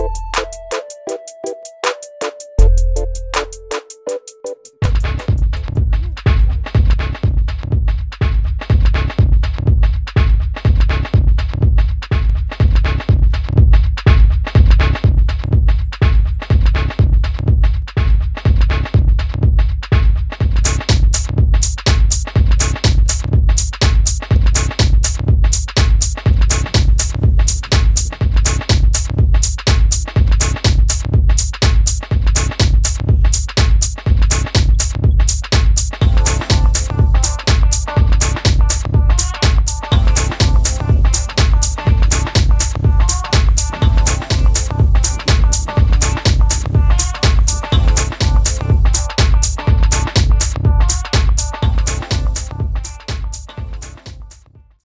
you